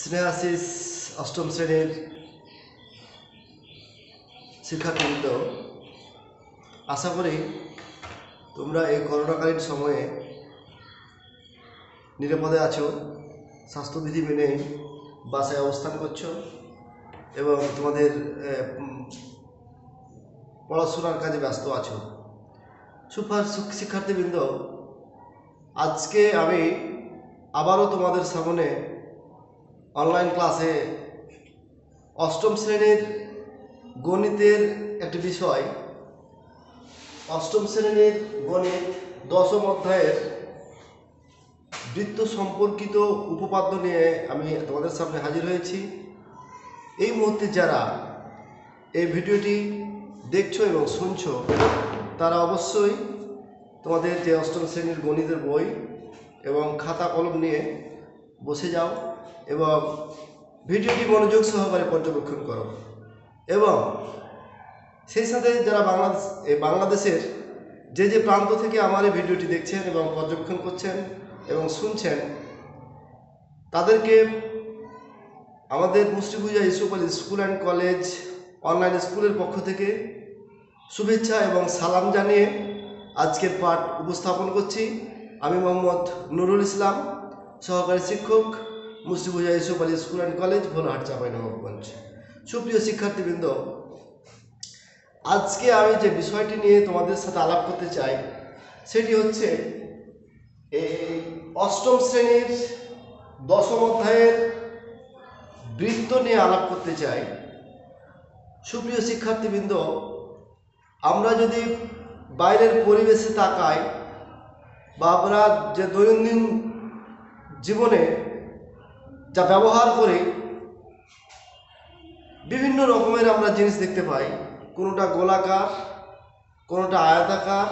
স্নেহাশিস অষ্টম শ্রেণির শিক্ষার্থীবৃন্দ, আশা করি তোমরা এই করোনাকালীন সময়ে নিরাপদে আছো, স্বাস্থ্যবিধি মেনে বাসায় অবস্থান করছ এবং তোমাদের পড়াশোনার কাজে ব্যস্ত আছো। সুপার শিক্ষার্থীবৃন্দ, আজকে আমি আবারও তোমাদের সামনে অনলাইন ক্লাসে অষ্টম শ্রেণির গণিতের একটি বিষয়, অষ্টম শ্রেণির গণিত দশম অধ্যায়ের বৃত্ত সম্পর্কিত উপপাদ্য নিয়ে আমি তোমাদের সামনে হাজির হয়েছি। এই মুহূর্তে যারা এই ভিডিওটি দেখছ এবং শুনছো, তারা অবশ্যই তোমাদের যে অষ্টম শ্রেণির গণিতের বই এবং খাতা কলম নিয়ে বসে যাও। এবং ভিডিওটি মনোযোগ সহকারে পর্যবেক্ষণ করো। এবং সেই সাথে যারা বাংলাদেশ বাংলাদেশের যে যে প্রান্ত থেকে আমার এই ভিডিওটি দেখছেন এবং পর্যবেক্ষণ করছেন এবং শুনছেন, তাদেরকে আমাদের Mushtipuja Issupal school and college online স্কুলের পক্ষ থেকে শুভেচ্ছা এবং সালাম জানিয়ে আজকের পাঠ উপস্থাপন করছি। আমি মোহাম্মদ নুরুল ইসলাম, সহকারী শিক্ষক। Mushtipuja Issupal school and college Bholahat Chapainawabganj. সুপ্রিয় শিক্ষার্থীবৃন্দ, আজকে আমি যে বিষয়টি নিয়ে তোমাদের সাথে আলাপ করতে চাই, সেটি হচ্ছে এই অষ্টম শ্রেণির দশম অধ্যায়ের বৃত্ত নিয়ে আলাপ করতে চাই। সুপ্রিয় শিক্ষার্থীবৃন্দ, আমরা যদি বাইরের পরিবেশে তাকাই বা আমরা যে দৈনন্দিন জীবনে যা ব্যবহার করে বিভিন্ন রকমের আমরা জিনিস দেখতে পাই। কোনোটা গোলাকার, কোনোটা আয়তাকার,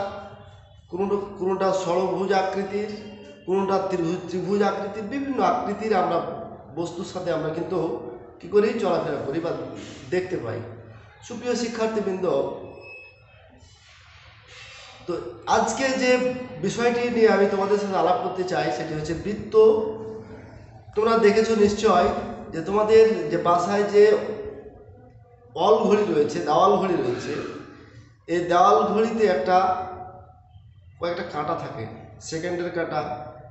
কোনোটা কোনোটা ষড়ভুজ আকৃতির, কোনোটা ত্রিভুজ ত্রিভুজ আকৃতির, বিভিন্ন আকৃতির আমরা বস্তুর সাথে আমরা কিন্তু কী করি? চলাফেরা করি বা দেখতে পাই। সুপ্রিয় শিক্ষার্থীবৃন্দ, তো আজকে যে বিষয়টি নিয়ে আমি তোমাদের সাথে আলাপ করতে চাই, সেটি হচ্ছে বৃত্ত তোমরা দেখেছ নিশ্চয় যে তোমাদের যে বাসায় যে অল ঘড়ি রয়েছে, দেওয়াল ঘড়ি রয়েছে, এই দেওয়াল ঘড়িতে একটা কয়েকটা কাঁটা থাকে। সেকেন্ডের কাঁটা,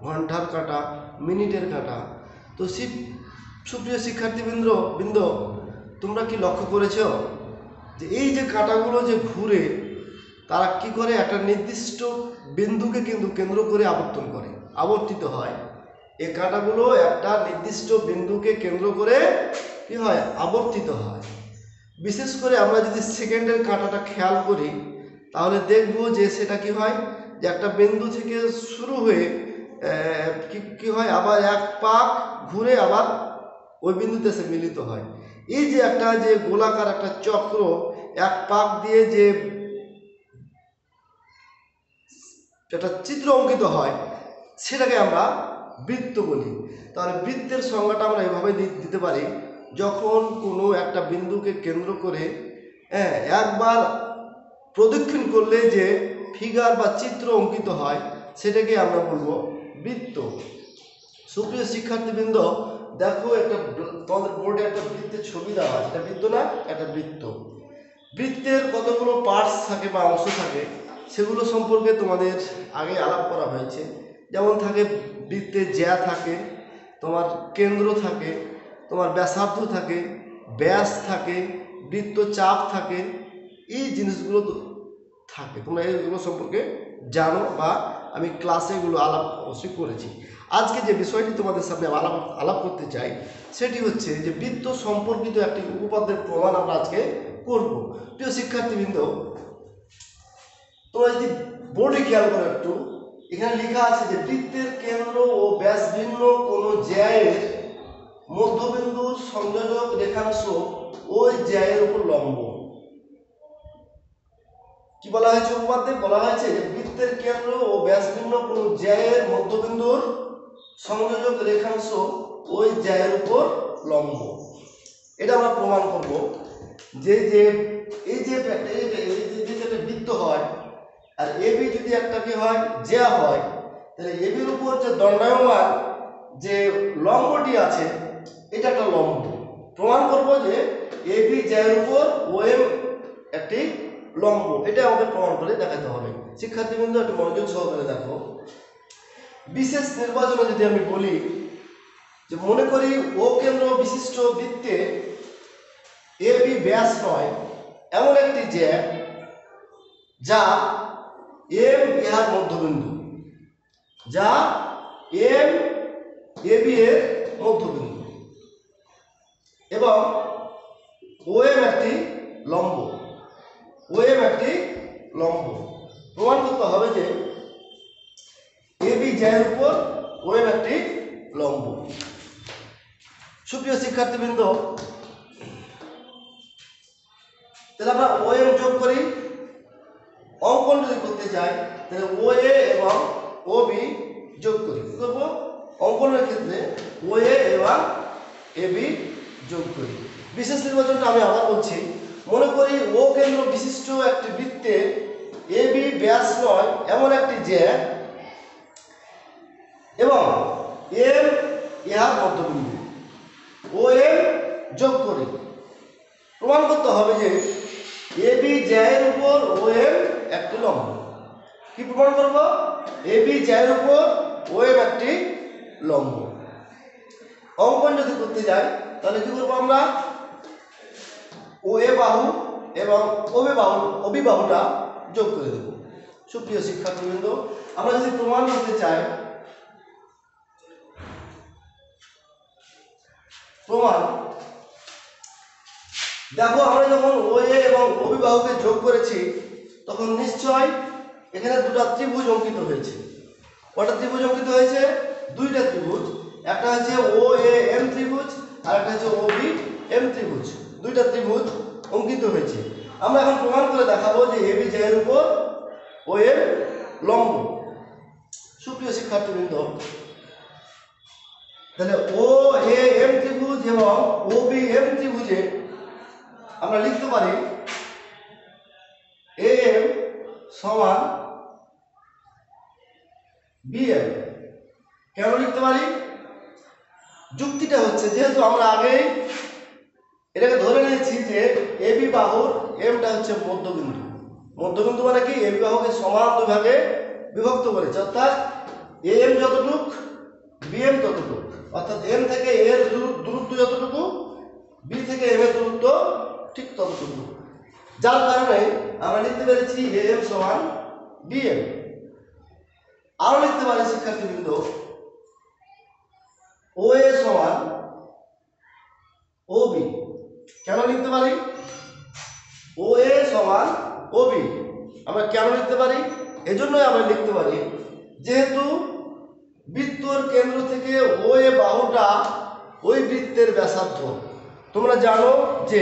ঘণ্টার কাঁটা, মিনিটের কাঁটা। তো শিব সুপ্রিয় শিক্ষার্থীবৃন্দ, বৃন্দ, তোমরা কি লক্ষ্য করেছ যে এই যে কাঁটাগুলো যে ঘুরে, তারা কি করে একটা নির্দিষ্ট বিন্দুকে কিন্তু কেন্দ্র করে আবর্তন করে, আবর্তিত হয়? এই কাঁটাগুলো একটা নির্দিষ্ট বিন্দুকে কেন্দ্র করে কি হয়? আবর্তিত হয়। বিশেষ করে আমরা যদি সেকেন্ডের কাঁটাটা খেয়াল করি, তাহলে দেখব যে সেটা কি হয়? যে একটা বিন্দু থেকে শুরু হয়ে কি হয়? আবার এক পাক ঘুরে আবার ওই বিন্দুতে সে মিলিত হয়। এই যে একটা যে গোলাকার একটা চক্র, এক পাক দিয়ে যে একটা চিত্র অঙ্কিত হয়, সেটাকে আমরা বৃত্ত বলি। তাহলে বৃত্তের সংজ্ঞাটা আমরা এভাবে দিতে পারি, যখন কোনো একটা বিন্দুকে কেন্দ্র করে হ্যাঁ একবার প্রদক্ষিণ করলে যে ফিগার বা চিত্র অঙ্কিত হয়, সেটাকে আমরা বলব বৃত্ত। সুপ্রিয় শিক্ষার্থীবৃন্দ, দেখো একটা তোমাদের বোর্ডে একটা বৃত্তের ছবি দেওয়া হয় এটা বৃত্ত না, একটা বৃত্ত। বৃত্তের কতগুলো পার্টস থাকে বা অংশ থাকে, সেগুলো সম্পর্কে তোমাদের আগে আলাপ করা হয়েছে। যেমন থাকে বৃত্তের জ্যা থাকে, তোমার কেন্দ্র থাকে, তোমার ব্যাসার্ধ থাকে, ব্যাস থাকে বৃত্ত চাপ থাকে, এই জিনিসগুলো থাকে। তোমরা এগুলো সম্পর্কে জানো বা আমি ক্লাসে এগুলো আলাপ অবশ্যই করেছি। আজকে যে বিষয়টি তোমাদের সামনে আলাপ আলাপ করতে চাই, সেটি হচ্ছে যে বৃত্ত সম্পর্কিত একটি উপপাদ্যের প্রমাণ আমরা আজকে করব। প্রিয় শিক্ষার্থীবৃন্দ, তোমরা যদি বোর্ডে খেয়াল করো একটু এখানে লেখা আছে যে বৃত্তের কেন্দ্র ও ব্যাস ভিন্ন কোনো জ্যায়ের মধ্যবিন্দুর সংযোজক রেখাংশ ওই জ্যায়ের উপর লম্ব। কি বলা হয়েছে উপপাদ্যে? বলা হয়েছে যে বৃত্তের কেন্দ্র ও ব্যাস ভিন্ন কোনো জ্যায়ের মধ্যবিন্দুর সংযোজক রেখাংশ ওই জ্যায়ের উপর লম্ব। এটা আমরা প্রমাণ করব। যে যে, এই যে এই যে, এই যে- যে বৃত্ত হয় আর এবি যদি একটা কি হয় জ্যা হয়, তাহলে এবির উপর যে দণ্ডায়মান যে লম্বটি আছে, এটা একটা লম্ব। প্রমাণ করব যে এ বি জ্যায়ের উপর ও এম একটি লম্ব। এটা আমাদের প্রমাণ করে দেখাতে হবে। শিক্ষার্থীবৃন্দ, একটু মনোযোগ সহকারে দেখো। বিশেষ নির্বাচনে যদি আমি বলি যে মনে করি ও কেন্দ্র বিশিষ্ট বৃত্তে এ বি ব্যাস নয়, এমন একটি জ্যা যা এম ইহার মধ্যবিন্দু, যা এম এ বি এর মধ্যবিন্দু। এবং ও এম একটি লম্ব ও এম একটি লম্ব। প্রমাণ করতে হবে যে এ বি জ্যায়ের উপর ও এম একটি লম্ব। সুপ্রিয় শিক্ষার্থীবৃন্দ, তাহলে আমরা ও এম যোগ করি। অঙ্কন যদি করতে চাই তাহলে ও এ এবং ও বি যোগ করি। কি করব? অঙ্কনের ক্ষেত্রে ও এ এবং এ বি যোগ করি। বিশেষ নির্বাচনটা আমি আবার বলছি, মনে করি ও কেন্দ্র বিশিষ্ট একটি বৃত্তে এ বি ব্যাস নয়, এমন একটি যে এবং এম ইহার মধ্যবিন্দু। ও এম যোগ করি। প্রমাণ করতে হবে যে এ বি জ্যায়ের উপর ও এম একটি লম্ব কি প্রমাণ করব? এ বি জ্যায়ের উপর ও এম একটি লম্ব। অঙ্কন যদি করতে যাই, তাহলে কি করব আমরা? ও এ বাহু এবং ওবি বাহু অবিবাহুটা যোগ করে দেব। সুপ্রিয় শিক্ষার্থীবৃন্দ, আমরা যদি প্রমাণ করতে চাই, প্রমাণ। দেখো, আমরা যখন ও এ এবং অভিবাহকে যোগ করেছি তখন নিশ্চয় এখানে দুটো ত্রিভুজ অঙ্কিত হয়েছে। কটা ত্রিভুজ অঙ্কিত হয়েছে? দুইটা ত্রিভুজ। একটা হচ্ছে ও এ এম ত্রিভুজ, আর একটা হচ্ছে ও বি এম ত্রিভুজ। দুইটা ত্রিভুজ অঙ্কিত হয়েছে। আমরা এখন প্রমাণ করে দেখাবো যে এ বি জয়ের উপর ও এর লম্ব। সুপ্রিয় শিক্ষার্থীবৃন্দ, তাহলে ও এ এম ত্রিভুজ এবং ও বি এম ত্রিভুজে আমরা লিখতে পারি এম সমান বি এম। কেন লিখতে পারি? যুক্তিটা হচ্ছে, যেহেতু আমরা আগেই এটাকে ধরে নিয়েছি যে এ বি বাহুর এমটা হচ্ছে মধ্যবিন্দু। মধ্যবিন্দু মানে কি? এ বি বাহুকে সমান দুই ভাগে বিভক্ত করেছে। অর্থাৎ এ এম যতটুক, বি এম ততটুক। অর্থাৎ এম থেকে এর দূর- দূরত্ব যতটুকু, বি থেকে এম এর দূরত্ব ঠিক ততটুকু। যার কারণে আমরা লিখতে পেরেছি এ এম সমান বি এম আরও লিখতে পারি শিক্ষার্থীবৃন্দ ও এ সমান ও বি কেন লিখতে পারি? ও এ সমান ও বি আমরা কেন লিখতে পারি? এজন্যই আমরা লিখতে পারি, যেহেতু বৃত্তর কেন্দ্র থেকে ও এ বাহুটা ওই বৃত্তের ব্যাসার্ধ। তোমরা জানো যে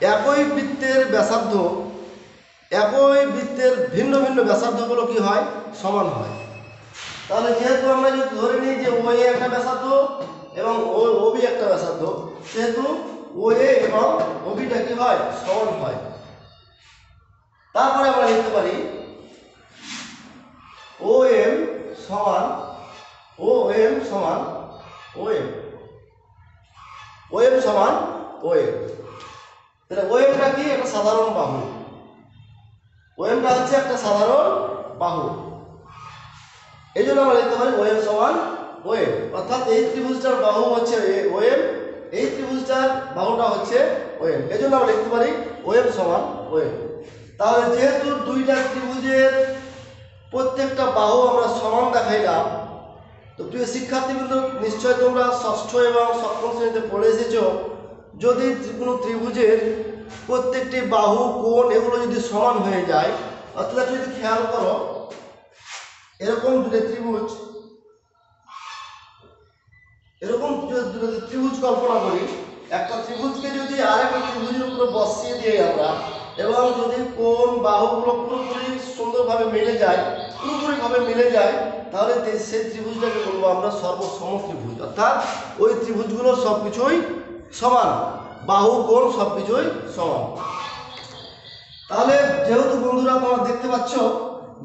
একই বৃত্তের ব্যাসার্ধ, একই বৃত্তের ভিন্ন ভিন্ন ব্যাসার্ধগুলো কি হয়? সমান হয়। তাহলে যেহেতু আমরা যদি ধরে নিই যে ও একটা ব্যাসার্ধ এবং ও ওবি একটা ব্যাসার্ধ, সেহেতু ও এ এবং ওবিটা কি হয়? সমান হয়। তারপরে আমরা লিখতে পারি ও এম সমান ও এম সমান ও এম ও এম সমান ও এম তাহলে ও এমটা কি? একটা সাধারণ বাহু। ও এমটা হচ্ছে একটা সাধারণ বাহু। এই জন্য আমরা লিখতে পারি ওএম সমান ওএম অর্থাৎ এই ত্রিভুজটার বাহু হচ্ছে ওএম এই ত্রিভুজটার বাহুটা হচ্ছে ওএম এই জন্য আমরা লিখতে পারি ওএম সমান ওএম তাহলে যেহেতু দুইটা ত্রিভুজের প্রত্যেকটা বাহু আমরা সমান দেখাইলাম, তো প্রিয় শিক্ষার্থীবৃন্দ, নিশ্চয় তোমরা ষষ্ঠ এবং সপ্তম শ্রেণীতে পড়ে এসেছ। যদি কোনো ত্রিভুজের প্রত্যেকটি বাহু, কোণ এগুলো যদি সমান হয়ে যায়, অর্থাৎ যদি খেয়াল করো, এরকম দুটো ত্রিভুজ, এরকম যদি ত্রিভুজ কল্পনা করি, একটা ত্রিভুজকে যদি আরেকটা ত্রিভুজের উপরে বসিয়ে দিই আমরা, এবং যদি কোন বাহুগুলো পুরোপুরি সুন্দরভাবে মিলে যায়, পুরোপুরিভাবে মিলে যায়, তাহলে সেই ত্রিভুজটাকে বলব আমরা সর্বসম ত্রিভুজ। অর্থাৎ ওই ত্রিভুজগুলো সব কিছুই সমান। বাহু, কোণ সব কিছুই সমান। তাহলে যেহেতু বন্ধুরা তোমরা দেখতে পাচ্ছ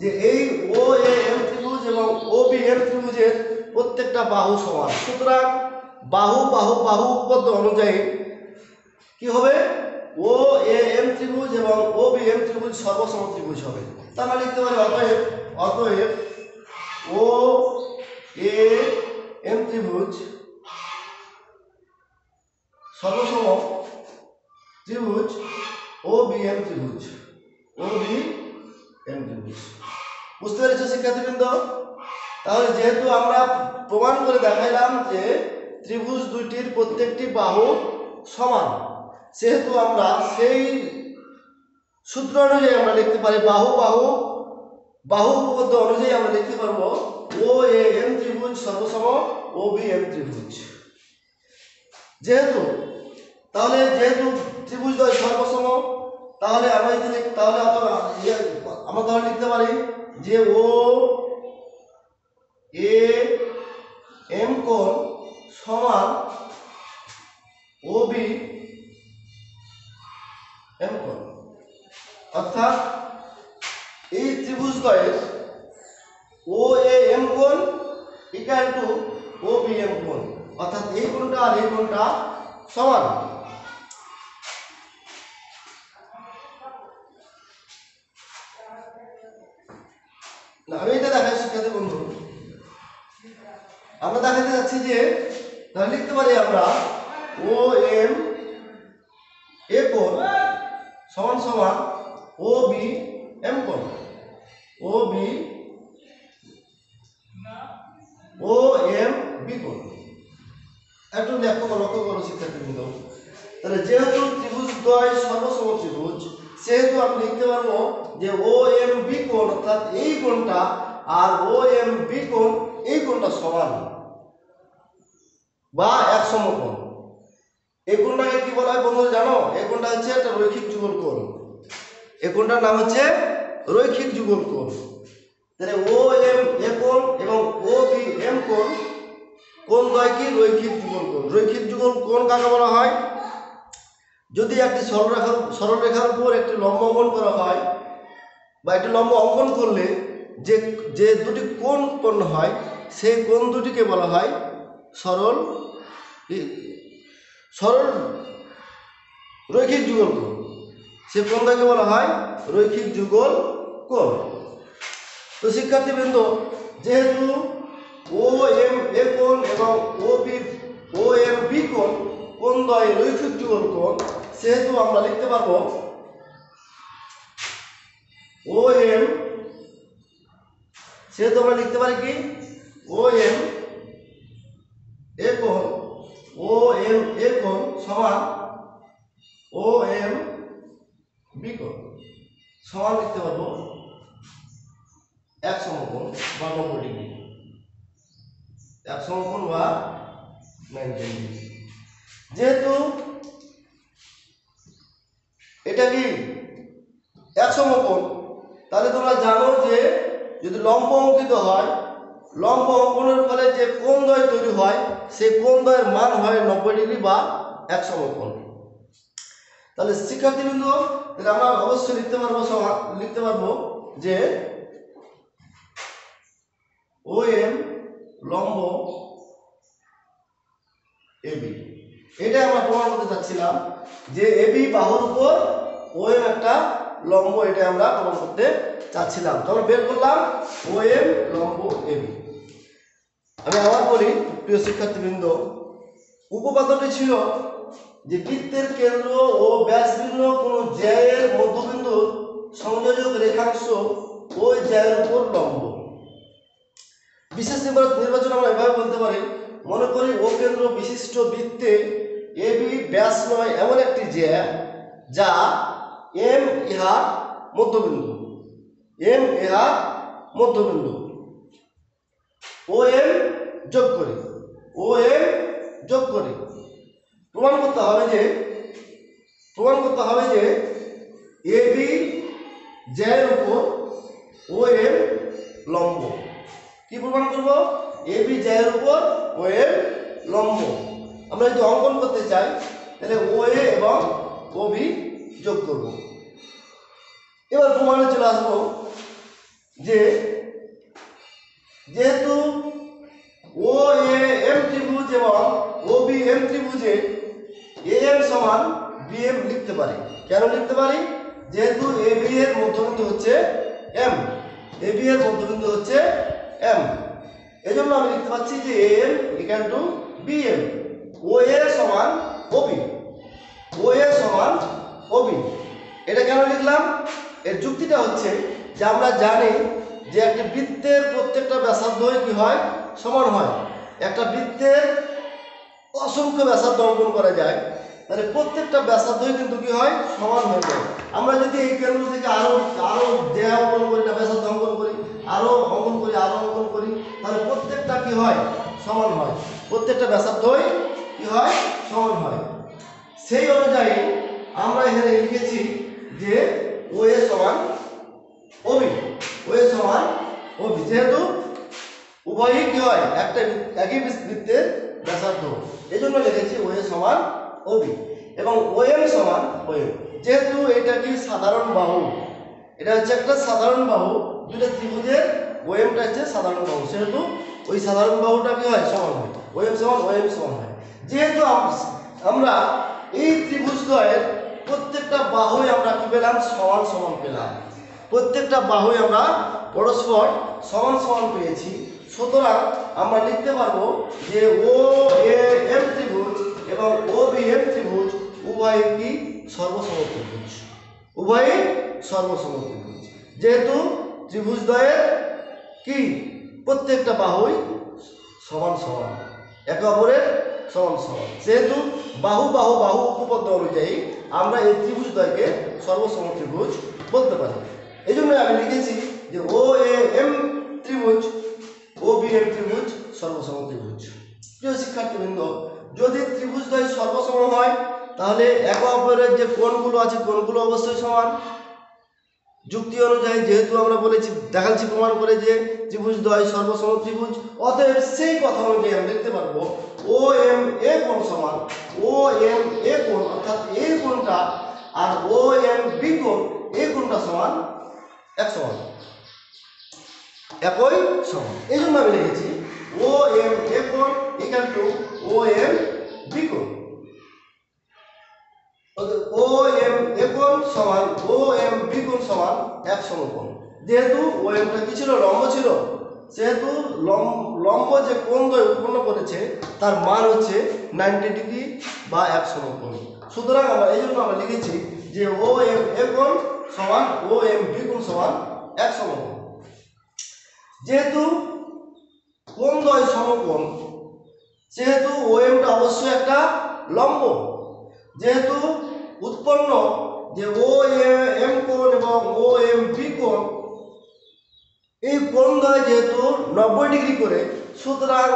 যে এই ও এম ত্রিভুজ এবং ও বি এম ত্রিভুজের প্রত্যেকটা বাহু সমান। সুতরাং বাহু বাহু বাহু উপপাদ্য অনুযায়ী কি হবে? ও এ এম ত্রিভুজ এবং ও বি এম ত্রিভুজ সর্বসম ত্রিভুজ হবে। তা আমরা লিখতে পারি অতএব অতএব ও এ এম ত্রিভুজ সর্বসম ত্রিভুজ ও বি এম ত্রিভুজ। ও বি এম ত্রিভুজ। বুঝতে পেরেছ, শিক্ষার্থীবৃন্দ? তাহলে যেহেতু আমরা প্রমাণ করে দেখাইলাম যে ত্রিভুজ দুইটির প্রত্যেকটি বাহু সমান, সেহেতু আমরা সেই সূত্র অনুযায়ী আমরা লিখতে পারি বাহু বাহু বাহু উপপাদ্য অনুযায়ী আমরা লিখতে পারব ও এ এম ত্রিভুজ সর্বসম, ও বি এম ত্রিভুজ। যেহেতু তাহলে যেহেতু ত্রিভুজ দ্বয় সর্বসম তাহলে আমরা যদি তাহলে ইয়ে, আমরা তাহলে লিখতে পারি যে ও এ এম কোণ সমান ও বি এম কোণ। অর্থাৎ এই ত্রিভুজ দ্বয়ের ও এ এম কোণ equal to O B M কোণ। অর্থাৎ এই কোণটা আর এই কোণটা সমান। আমি এটা দেখাই শিক্ষার্থী বন্ধু। আমরা দেখাতে যাচ্ছি যে, তাহলে লিখতে পারি আমরা ও এম এ কোণ সমান সমান ও বি এম কোণ। O B O M B কোণ একটু লক্ষ্য করো লক্ষ্য করো তাহলে যেহেতু ত্রিভুজ দ্বয় সর্বসম ত্রিভুজ সেহেতু আমি লিখতে পারব যে ও এম বি কোণ অর্থাৎ এই কোণটা আর ও এম বি কোণ এই কোণটা সমান বা এক সমকোণ এই কোণটাকে কি বলা হয় বন্ধুরা জানো এই কোণটা হচ্ছে একটা রৈখিক যুগল কোণ এই কোণটার নাম হচ্ছে রৈখিক যুগল কোণ তাহলে ও এম এ কোণ এবং ও বি এম কোণ কোণ দ্বয় কি রৈখিক যুগল কোন। রৈখিক যুগল কোন কাকে বলা হয়? যদি একটি সরলরেখার সরলরেখার উপর একটি লম্ব অঙ্কন করা হয়, বা একটি লম্ব অঙ্কন করলে যে যে দুটি কোণ উৎপন্ন হয়, সেই কোণ দুটিকে বলা হয় সরল সরল রৈখিক যুগল কোণ। সে কোন কোণটাকে বলা হয়? রৈখিক যুগল কোণ। তো শিক্ষার্থীবৃন্দ, যেহেতু ও এম এ কোণ এবং O B O M B কোণ দ্বয় রৈখিক যুগল কোণ সেহেতু আমরা লিখতে পারব ও এম সেহেতু আমরা লিখতে পারি কি? ও এম এ কোণ ও এম এ কোণ সমান ও এম বি কোণ সমান লিখতে পারব এক সমকোণ বা নব্বই ডিগ্রি। এক সমকোণ বা নাইনটি ডিগ্রি যেহেতু এটা কি এক সমকোণ, তাহলে তোমরা জানো যে যদি লম্ব অঙ্কিত হয়, লম্ব অঙ্কনের ফলে যে কোণ দ্বয় তৈরি হয়, সেই কোণ দ্বয়ের মান হয় নব্বই ডিগ্রি বা এক সমকোণ। তাহলে শিক্ষার্থীবৃন্দ, তাহলে আমরা অবশ্যই লিখতে পারব লিখতে পারব যে ও এম লম্ব এবি এটা আমরা প্রমাণ করতে চাচ্ছিলাম যে এবি বাহুর উপর ও একটা লম্ব, এটা আমরা প্রমাণ করতে চাচ্ছিলাম। তখন বের করলাম ও এম লম্ব এবি আমি আবার বলি, প্রিয় শিক্ষার্থীবৃন্দ, উপপাদ্যটি ছিল যে বৃত্তের কেন্দ্র ও ব্যাসভিন্ন কোনো জ্যায়ের মধ্যবিন্দু সংযোজক রেখাংশ ওই জ্যায়ের উপর লম্ব। বিশেষ নির্বাচন আমরা এভাবে বলতে পারি। মনে করি ও কেন্দ্র বিশিষ্ট বৃত্তে এ বি ব্যাস নয় এমন একটি জ্যা যা এম ইহার মধ্যবিন্দু। এম ইহার মধ্যবিন্দু। ও এম যোগ করে। ও এম যোগ করে। প্রমাণ করতে হবে যে, প্রমাণ করতে হবে যে, এ বি জ্যায়ের উপর ও এম লম্ব। কি প্রমাণ করব? এ বি জ্যায়ের উপর ও এর লম্ব। আমরা যদি অঙ্কন করতে চাই, তাহলে ও এ এবং ও বি যোগ করব। এবার প্রমাণে চলে আসব যে যেহেতু ও যে এ এম সমান বি এম লিখতে পারি। কেন লিখতে পারি? যেহেতু এ বি এর মধ্যবিন্দু হচ্ছে এম এ বি এর মধ্যবিন্দু হচ্ছে এম এজন্য আমি লিখতে পাচ্ছি যে M equal to B M O A সমান ওবি ও এ সমান ওবি এটা কেন লিখলাম? এর যুক্তিটা হচ্ছে যে আমরা জানি যে একটি বৃত্তের প্রত্যেকটা ব্যাসার্ধই কি হয়? সমান হয়। একটা বৃত্তের অসংখ্য ব্যাসার্ধ অঙ্কন করা যায়, তাহলে প্রত্যেকটা ব্যাসার্ধই কিন্তু কি হয়? সমান হয়ে যায়। আমরা যদি এই কেন্দ্র থেকে আরও আরও যে অঙ্কন করি না ব্যাসার্ধ অঙ্কন করি আরও অঙ্কন করি, আরও অঙ্কন করি, তাহলে প্রত্যেকটা কি হয়? সমান হয়। প্রত্যেকটা ব্যাসার্ধই কি হয়? সমান হয়। সেই অনুযায়ী আমরা এখানে লিখেছি যে ও এ সমান ওবি ও এ সমান ওবি যেহেতু উভয়ই কি হয়? একটা একই বৃত্ত- বৃত্তের ব্যাসার্ধ। এই জন্য লিখেছি ও এ সমান ওবি এবং ও এম সমান ও এম। যেহেতু এটা কি সাধারণ বাহু? এটা হচ্ছে একটা সাধারণ বাহু। দুটো ত্রিভুজের ওয়েমটা হচ্ছে সাধারণ বাহু। সেহেতু ওই সাধারণ বাহুটা কি হয়? সমান হয়। ও এম সমান ওয়েম সমান হয়। যেহেতু আমরা এই ত্রিভুজদ্বয়ের প্রত্যেকটা বাহুই আমরা কি পেলাম? সমান সমান পেলাম। প্রত্যেকটা বাহুই আমরা পরস্পর সমান সমান পেয়েছি। সুতরাং আমরা লিখতে পারব যে ও, এ, এম ত্রিভুজ এবং ও, বি, এম ত্রিভুজ উভয় কি? সর্বসম ত্রিভুজ। উভয়ই সর্বসম ত্রিভুজ। যেহেতু ত্রিভুজদ্বয়ের কি? প্রত্যেকটা বাহুই সমান সমান। একে অপরের সমান সমান। যেহেতু বাহু বাহু বাহু উপপাদ্য অনুযায়ী আমরা এই ত্রিভুজদ্বয়কে সর্বসম ত্রিভুজ বলতে পারি। এই জন্য আমি লিখেছি যে ও এ এম ত্রিভুজ, ও বি এম ত্রিভুজ সর্বসম ত্রিভুজ। প্রিয় শিক্ষার্থীবৃন্দ, যদি ত্রিভুজদ্বয় সর্বসম হয়, তাহলে একে অপরের যে কোণগুলো আছে, কোণগুলো অবশ্যই সমান। যুক্তি অনুযায়ী যেহেতু আমরা বলেছি, দেখাচ্ছি প্রমাণ করে যে ত্রিভুজ দ্বয় সর্বসম ত্রিভুজ, অতএব সেই কথা অনুযায়ী আমরা দেখতে পারব ও এম এ কোণ সমান, ও এম এ কোণ, অর্থাৎ এ কোণটা আর ও এম বি কোণ, এ কোণটা সমান এক সমান। একই সমান। এই জন্য আমি লিখেছি ও এম এ কোণ equal to O M B অতএব ও এম এ সমান, ও এম সমান এক সমকোণ। যেহেতু ও কি ছিল? লম্ব ছিল। সেহেতু লম- লম্ব যে কোণ দ্বয় উৎপন্ন করেছে তার মান হচ্ছে নাইনটি ডিগ্রি বা এক সমকোণ। সুতরাং আমরা এই জন্য আমরা লিখেছি যে ও এম এ কোণ সমান, ও এম বি কোণ সমান এক সমকোণ। যেহেতু কোণ দ্বয় সমকোণ, সেহেতু ও এমটা অবশ্যই একটা লম্ব। যেহেতু উৎপন্ন যে ও এম কোণ এবং ও এম বি কোণ, এই কোণ দ্বয় যেহেতু নব্বই ডিগ্রি করে, সুতরাং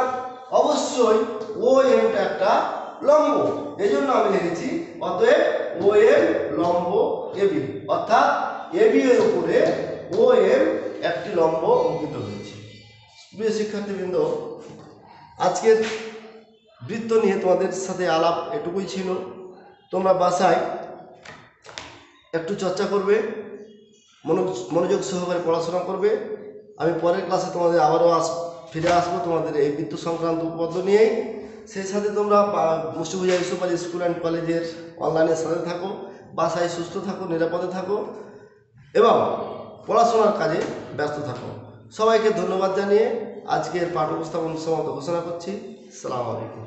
অবশ্যই ও এমটা একটা লম্ব। এই জন্য আমি লিখেছি, অতএব ও এম লম্ব এবি অর্থাৎ এবি এর উপরে ও এম একটি লম্ব অঙ্কিত হয়েছে। প্রিয় শিক্ষার্থীবৃন্দ, আজকের বৃত্ত নিয়ে তোমাদের সাথে আলাপ এটুকুই ছিল। তোমরা বাসায় একটু চর্চা করবে মনোযোগ সহকারে পড়াশোনা করবে। আমি পরের ক্লাসে তোমাদের আবারও আস, ফিরে আসব তোমাদের এই বিদ্যুৎ সংক্রান্ত উপপাদ্য নিয়েই। সেই সাথে তোমরা মুস্টিভুজা ইউসুফ স্কুল অ্যান্ড কলেজের অনলাইনের সাথে থাকো, বাসায় সুস্থ থাকো, নিরাপদে থাকো এবং পড়াশোনার কাজে ব্যস্ত থাকো। সবাইকে ধন্যবাদ জানিয়ে আজকের পাঠ উপস্থাপন সমাপ্ত ঘোষণা করছি। সালাম আলাইকুম।